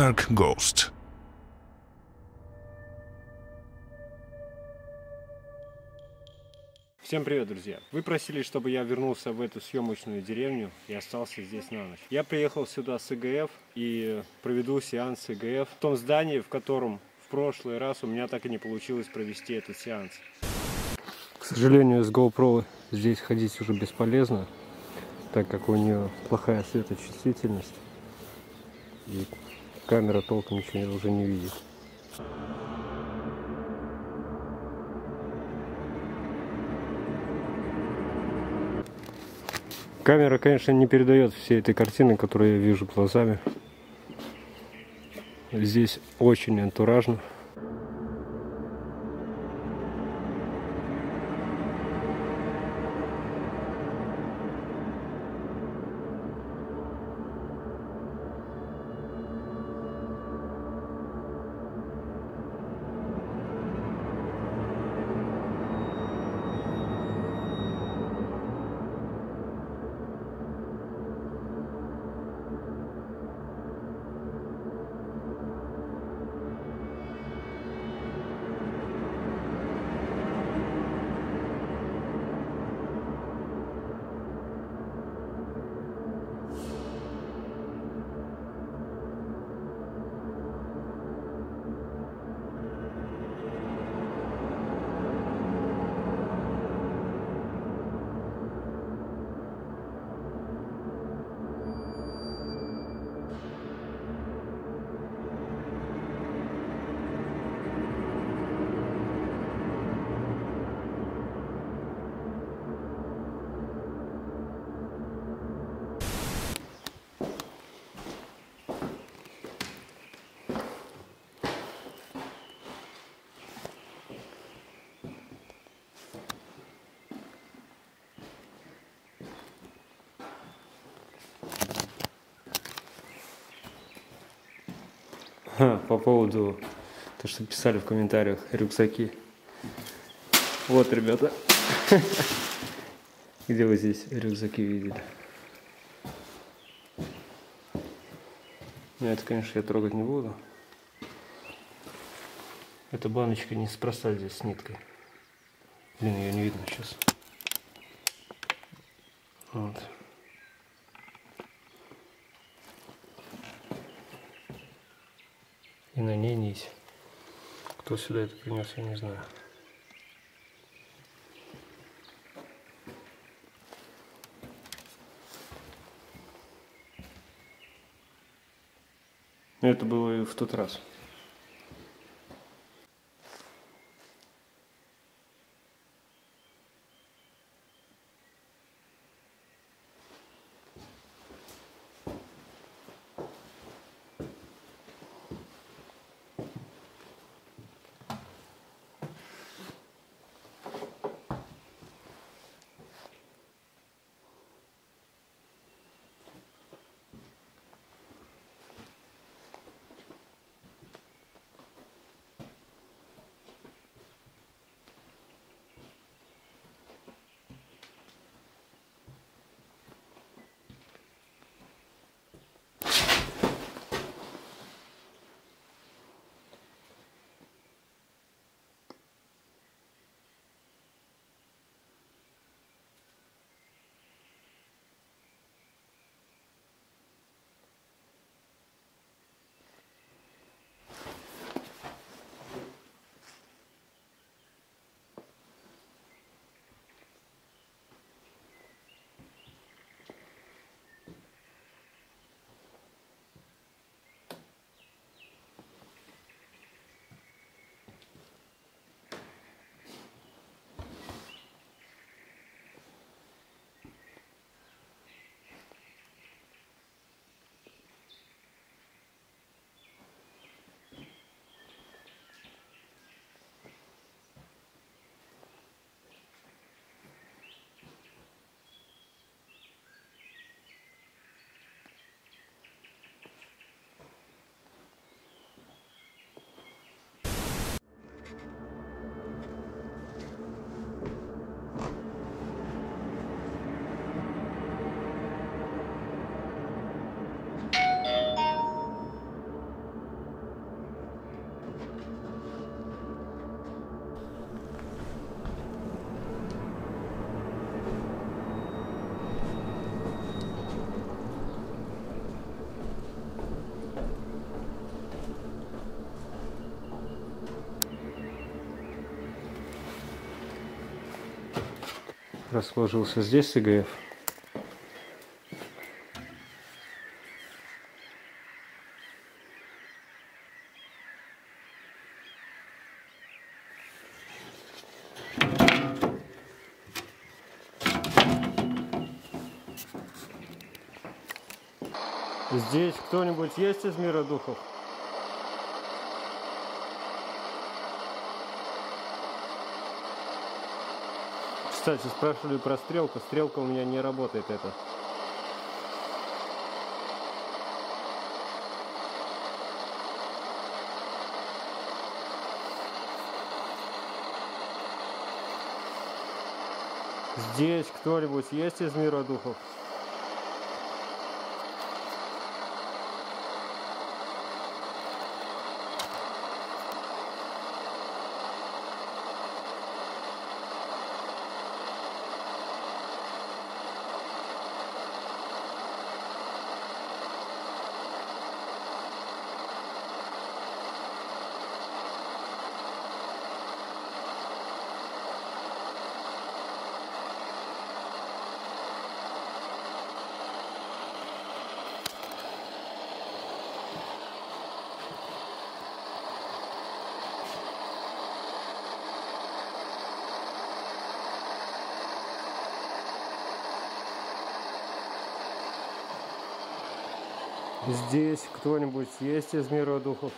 Dark Ghost. Всем привет, друзья! Вы просили, чтобы я вернулся в эту съемочную деревню и остался здесь на ночь. Я приехал сюда с ИГФ и проведу сеанс ИГФ в том здании, в котором в прошлый раз у меня так и не получилось провести этот сеанс. К сожалению, с GoPro здесь ходить уже бесполезно, так как у нее плохая светочувствительность и камера толком ничего уже не видит. Камера, конечно, не передает всей этой картины, которую я вижу глазами. Здесь очень антуражно. по поводу то, что писали в комментариях, рюкзаки. Вот, ребята. Где вы здесь рюкзаки видели? Это, конечно, я трогать не буду. Эта баночка неспроста здесь с ниткой. Блин, ее не видно сейчас. Вот. И на ней нить. Кто сюда это принес, я не знаю. Это было и в тот раз. Расположился здесь ИГФ. Здесь кто-нибудь есть из мира духов? Кстати, спрашивали про стрелку. Стрелка у меня не работает это. Здесь кто-нибудь есть из мира духов? Здесь кто-нибудь есть из мира духов?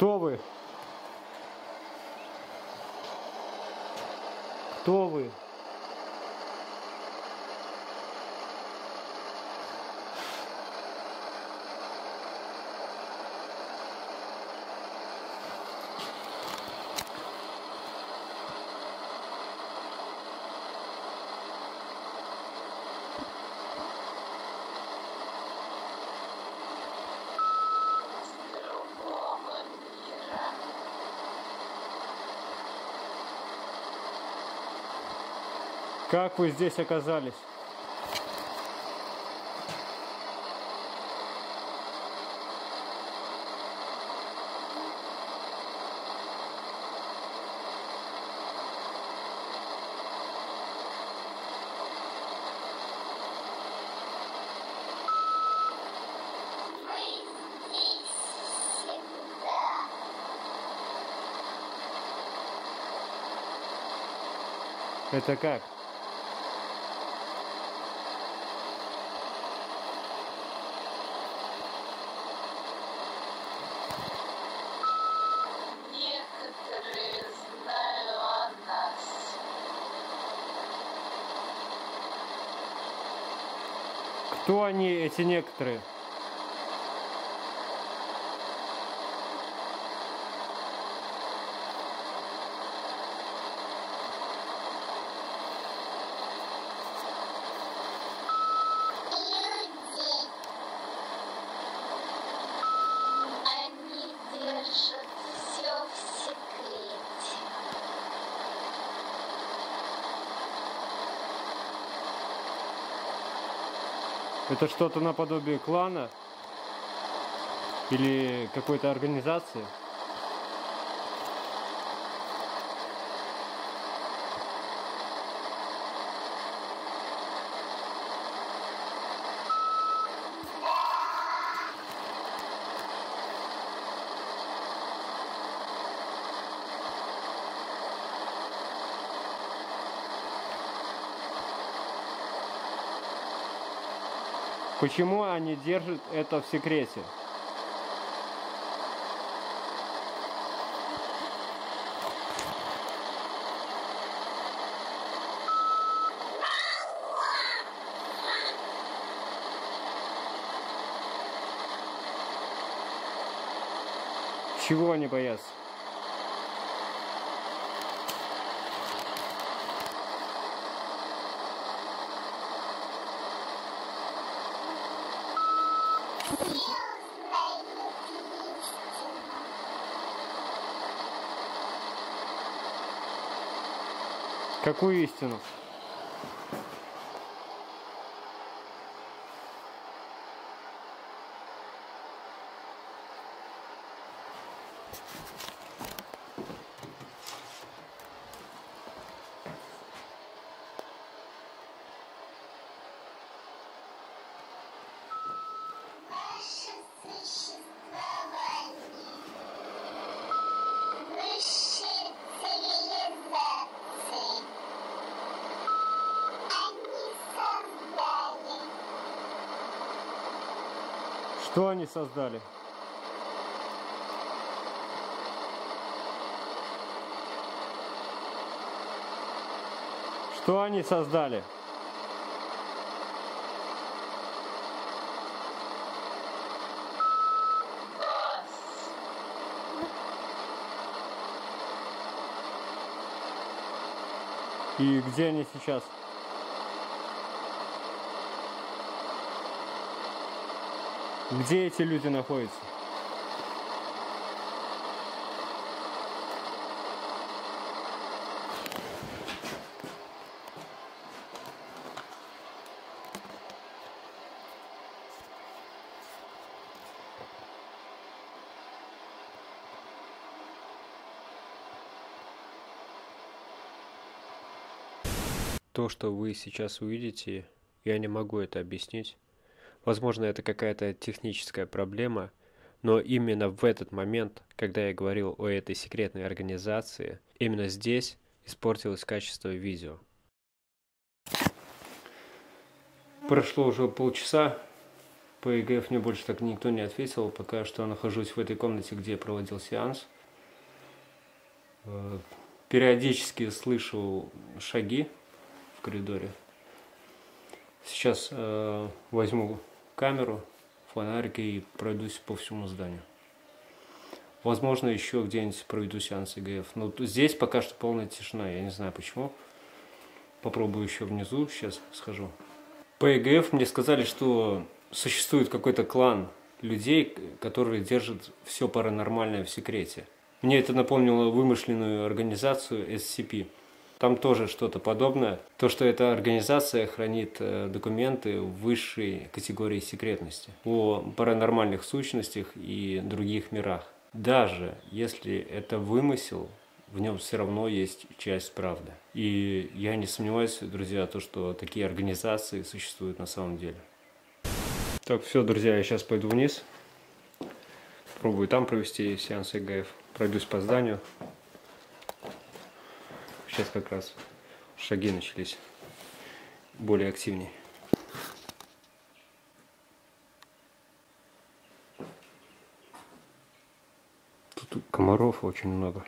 Кто вы? Кто вы? Как вы здесь оказались? Это как? Они, эти некоторые? Это что-то наподобие клана или какой-то организации? Почему они держат это в секрете? Чего они боятся? Какую истину? Они создали? Что они создали? И где они сейчас? Где эти люди находятся? То, что вы сейчас увидите, я не могу это объяснить. Возможно, это какая-то техническая проблема, но именно в этот момент, когда я говорил о этой секретной организации, именно здесь испортилось качество видео. Прошло уже полчаса, по ЕГФ мне больше так никто не ответил, пока что нахожусь в этой комнате, где я проводил сеанс. Э, Периодически слышу шаги в коридоре. Сейчас э, возьму камеру, фонарик и пройдусь по всему зданию. Возможно, еще где-нибудь проведу сеанс ИГФ. Но т- здесь пока что полная тишина, я не знаю почему. Попробую еще внизу, сейчас схожу. По ЕГФ мне сказали, что существует какой-то клан людей, которые держат все паранормальное в секрете. Мне это напомнило вымышленную организацию SCP. Там тоже что-то подобное. То, что эта организация хранит э, документы высшей категории секретности о паранормальных сущностях и других мирах. Даже если это вымысел, в нем все равно есть часть правды. И я не сомневаюсь, друзья, то, что такие организации существуют на самом деле. Так, все, друзья, я сейчас пойду вниз. Пробую там провести сеанс ИГФ. Пройдусь по зданию. Сейчас как раз шаги начались более активнее. Тут комаров очень много.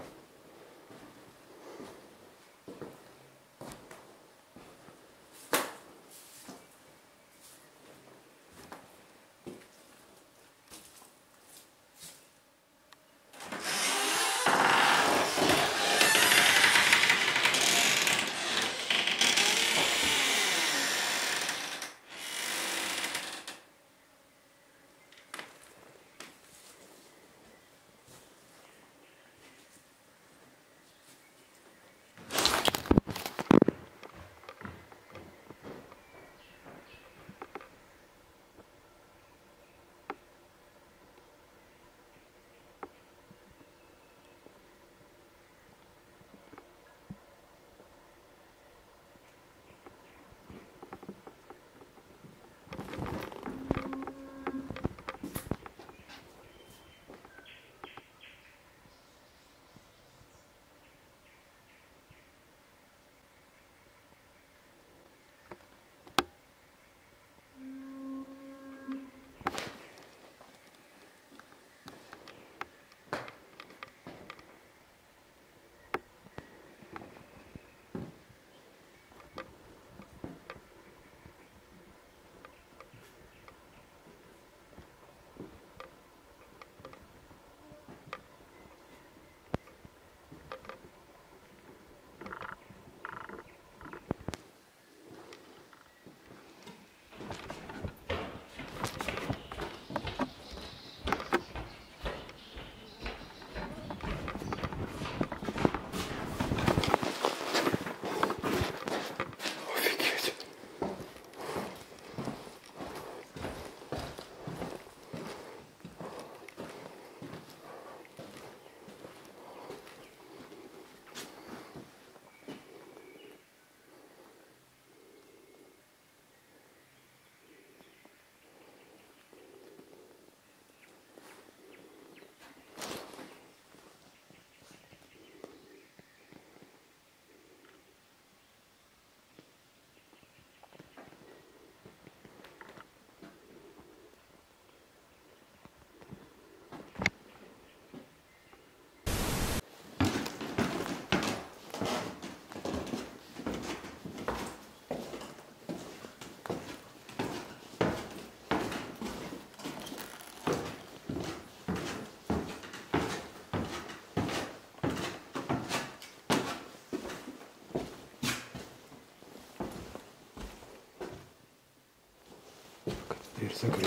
закрыт.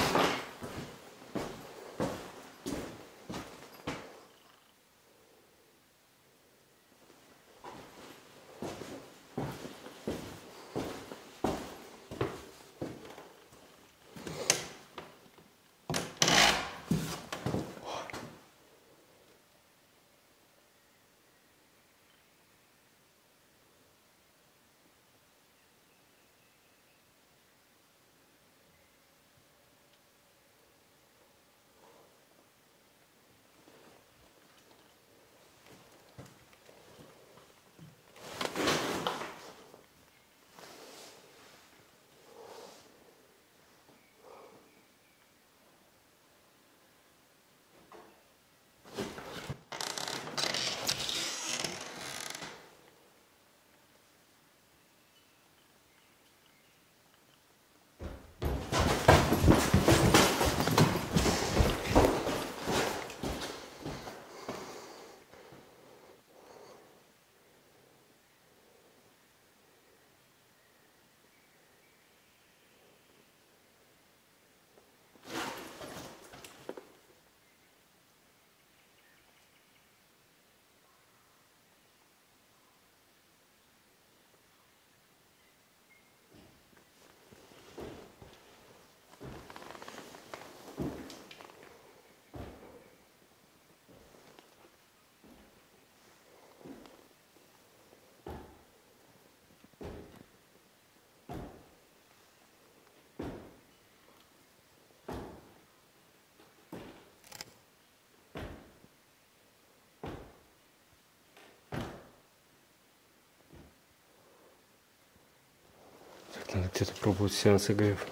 Надо где-то пробовать сеанс ИГФ.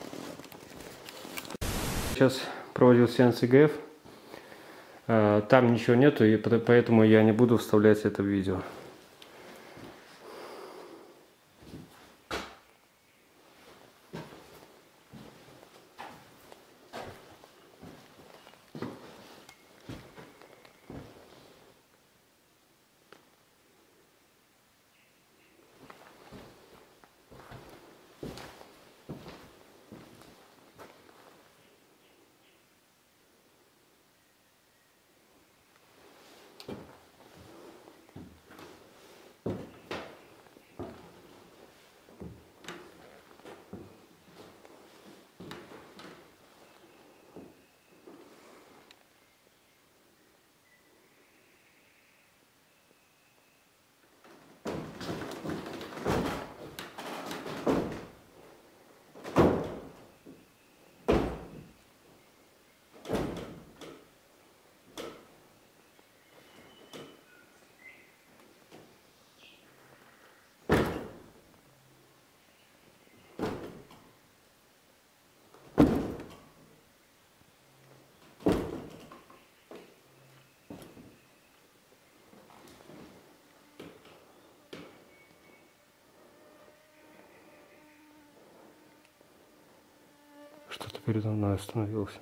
Сейчас проводил сеанс ИГФ. А, Там ничего нету, и поэтому я не буду вставлять это в видео. Что-то передо мной остановилось.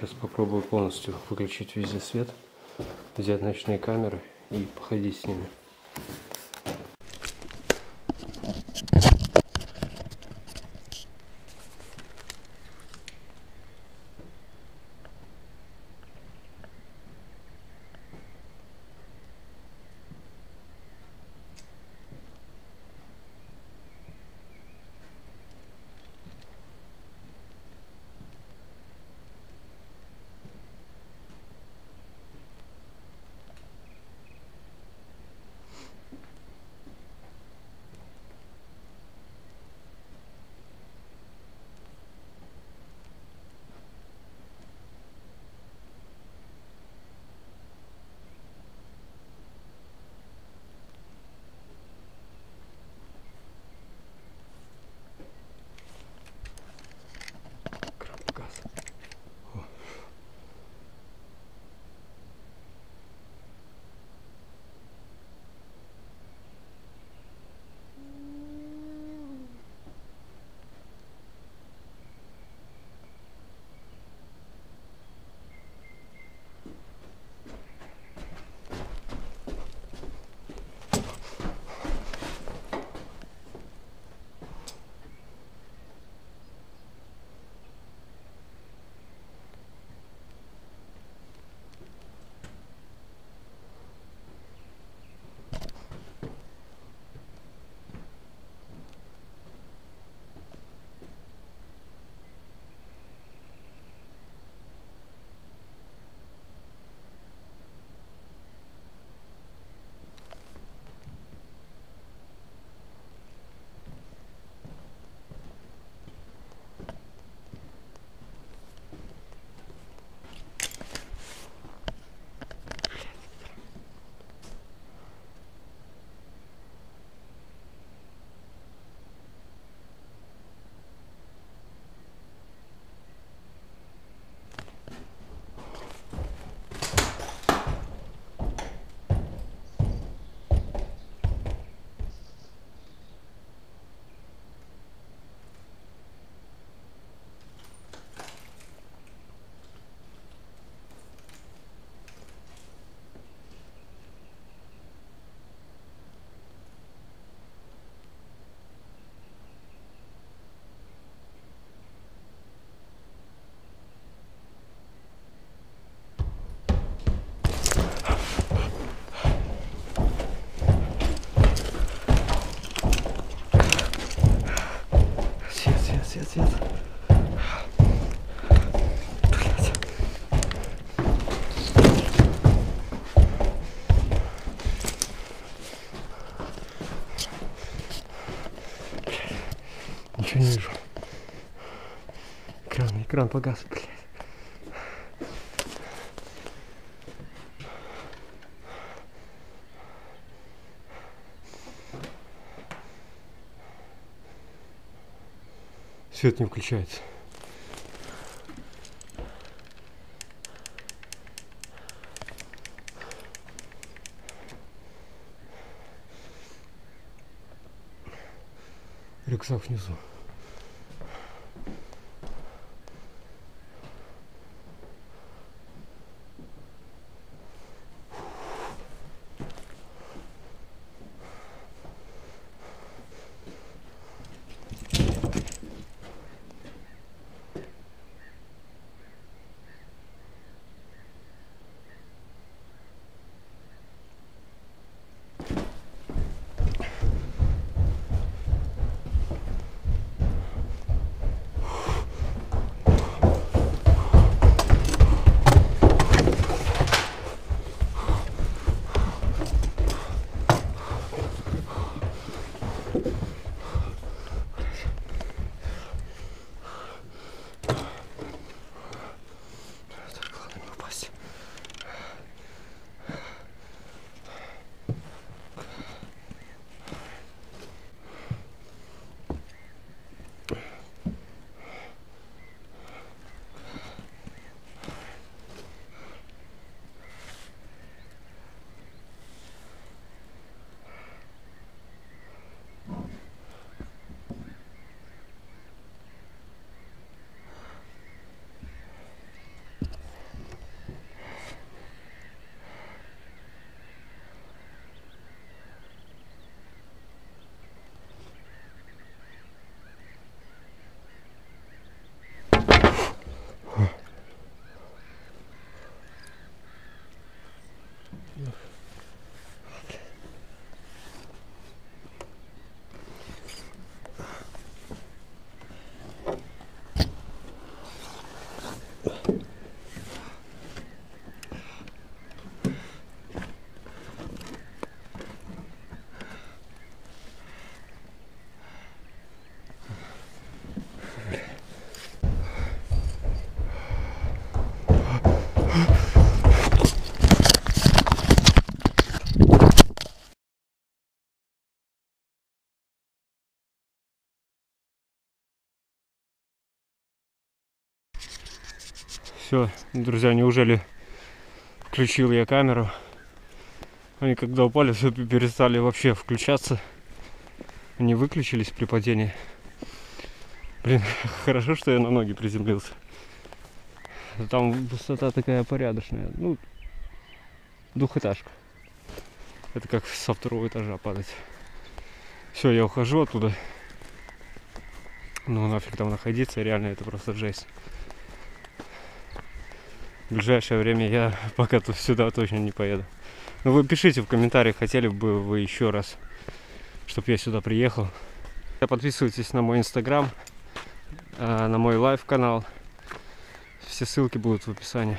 Сейчас попробую полностью выключить везде свет, взять ночные камеры и походить с ними. Экран погас, блядь. Свет не включается. Рюкзак внизу. Все, друзья, неужели включил я камеру? Они когда упали, все перестали вообще включаться. Они выключились при падении. Блин, хорошо, что я на ноги приземлился. Там высота такая порядочная. Ну, двухэтажка. Это как со второго этажа падать. Все, я ухожу оттуда. Ну нафиг там находиться, реально это просто жесть. В ближайшее время я пока тут сюда точно не поеду. Ну вы пишите в комментариях, хотели бы вы еще раз, чтобы я сюда приехал. Подписывайтесь на мой инстаграм, э, на мой live канал. Все ссылки будут в описании.